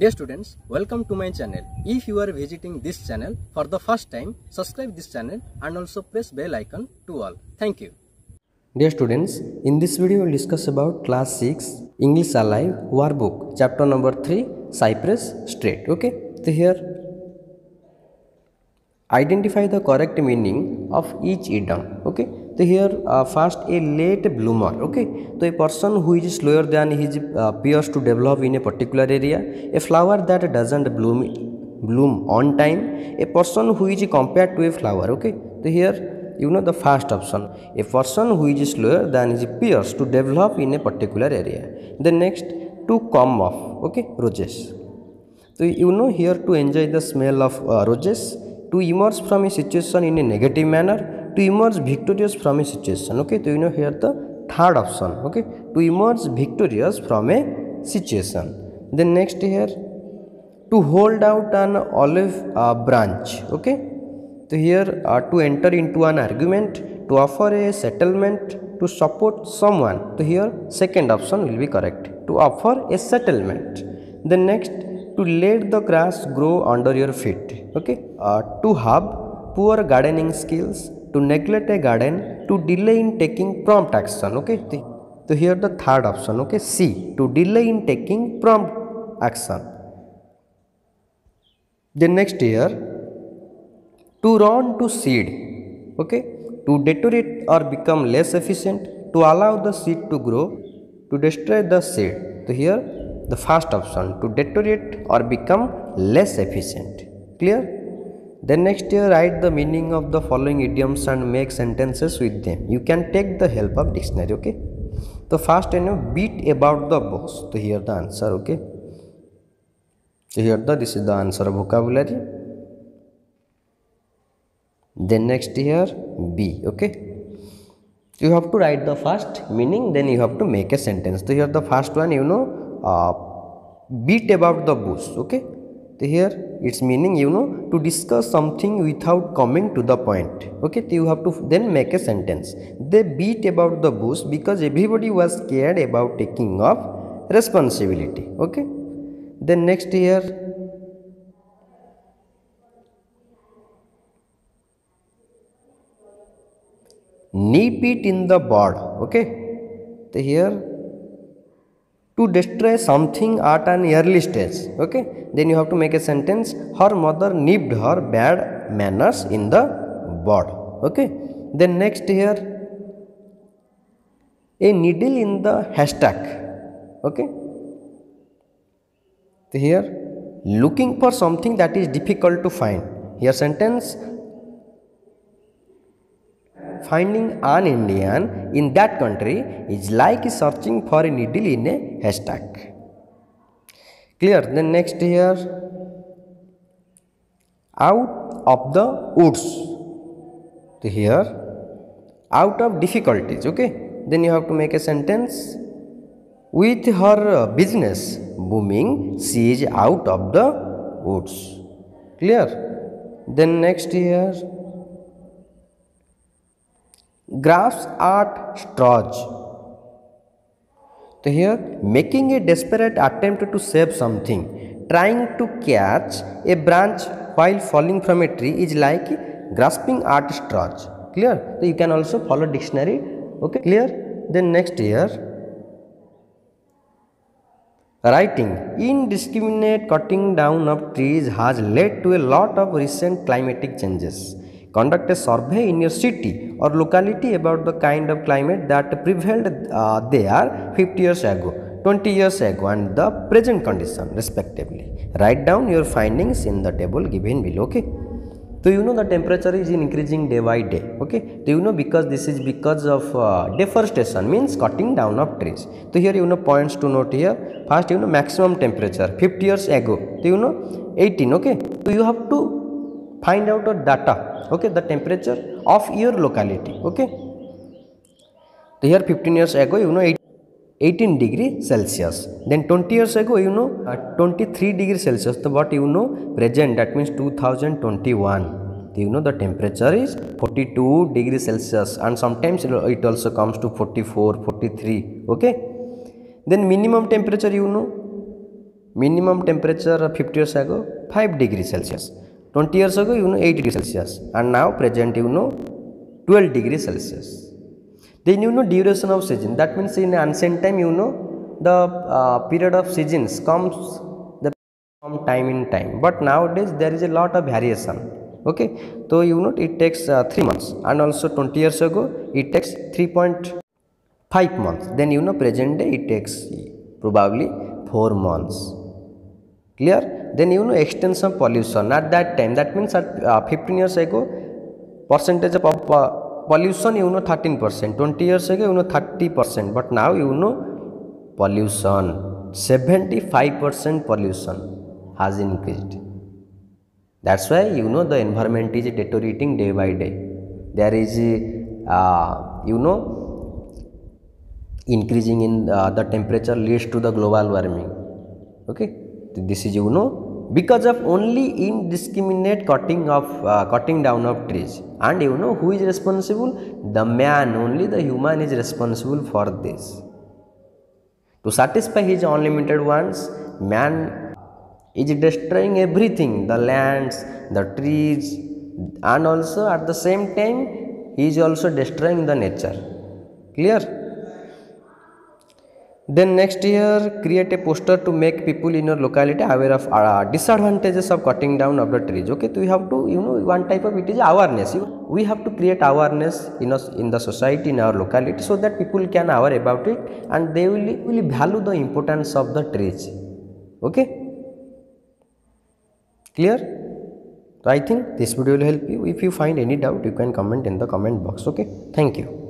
Dear students, welcome to my channel. If you are visiting this channel for the first time, subscribe this channel and also press bell icon to all. Thank you. Dear students, in this video we'll discuss about class 6 English Alive workbook chapter number 3 Cypress Street. Okay, so here identify the correct meaning of each idiom okay तो here first a late bloomer okay तो a person who is slower than his peers to develop in a particular area a flower that doesn't bloom bloom on time a person who is compare to a flower okay तो here you know the first option a person who is slower than is peers to develop in a particular area then next to come of okay roses तो you know here to enjoy the smell of roses to emerge from a situation in a negative manner to emerge victorious from a situation okay? So you know here the third option okay? To emerge victorious from a situation. Then next here to hold out an olive uh, branch okay? So here uh, to enter into an argument to offer a settlement to support someone. So here second option will be correct. To offer a settlement. Then next to let the grass grow under your feet okay? Uh, to have poor gardening skills to neglect a garden to delay in taking prompt action okay? So here the third option okay? C to delay in taking prompt action. Then next here to run to seed okay? To deteriorate or become less efficient to allow the seed to grow to destroy the seed. So here the first option to deteriorate or become less efficient. Clear then next year write the meaning of the following idioms and make sentences with them. You can take the help of dictionary okay? The first you know beat about the boss so here the answer okay? So here the this is the answer vocabulary. Then next here b okay? You have to write the first meaning then you have to make a sentence. So here the first one you know uh, beat about the bush okay here its meaning you know to discuss something without coming to the point. Okay you have to then make a sentence. They beat about the bush because everybody was scared about taking up responsibility. Okay? Then next here nip it in the bud okay? So here to destroy something at an early stage okay? Then you have to make a sentence her mother nipped her bad manners in the bud okay? Then next here a needle in the haystack okay? Here looking for something that is difficult to find. Here sentence finding an Indian in that country is like searching for a needle in a haystack. Clear? Then next here, out of the woods. So here, out of difficulties. Okay. Then you have to make a sentence. With her business booming, she is out of the woods. Clear? Then next here grasps at straws. So here making a desperate attempt to save something, trying to catch a branch while falling from a tree is like grasping at straws. Clear? So you can also follow dictionary. Okay, clear? Then next here writing indiscriminate cutting down of trees has led to a lot of recent climatic changes conduct a survey in your city or locality about the kind of climate that prevailed uh, there 50 years ago 20 years ago and the present condition respectively write down your findings in the table given below okay so you know the temperature is increasing day by day okay so you know because this is because of uh, deforestation means cutting down of trees so here you know points to note here first you know maximum temperature 50 years ago so you know 18 okay so you have to find out the data okay the temperature of your locality okay. So here 15 years ago you know 18 degree celsius. Then 20 years ago you know uh, 23 degree celsius. So what you know present that means 2021 you know the temperature is 42 degree celsius? And sometimes it also comes to 44 43 okay. Then minimum temperature you know minimum temperature 50 years ago 5 degree celsius 20 years ago you know 8 degrees celsius. And now present you know 12 degrees celsius. Then you know duration of season that means in ancient time you know the uh, period of seasons comes the from time in time. But nowadays there is a lot of variation. Okay? So you know it takes uh, 3 months. And also 20 years ago it takes 3.5 months. Then you know present day it takes probably 4 months. Clear then you know extension of pollution. At that time that means at uh, 15 years ago percentage of uh, pollution you know 13 percent. 20 years ago you know 30 percent. But now you know pollution. 75 percent pollution has increased. That's why you know the environment is deteriorating day by day. There is uh, you know increasing in uh, the temperature leads to the global warming. Okay this is you know because of only indiscriminate cutting of uh, cutting down of trees. And you know who is responsible? The man only the human is responsible for this. To satisfy his unlimited wants man is destroying everything the lands the trees and also at the same time he is also destroying the nature. Clear then next year create a poster to make people in your locality aware of uh, disadvantages of cutting down of the trees. Okay so we have to you know one type of it is awareness. You, we have to create awareness in us in the society in our locality so that people can aware about it and they will will value the importance of the trees. Okay? Clear? So i think this video will help you. If you find any doubt you can comment in the comment box. Okay? Thank you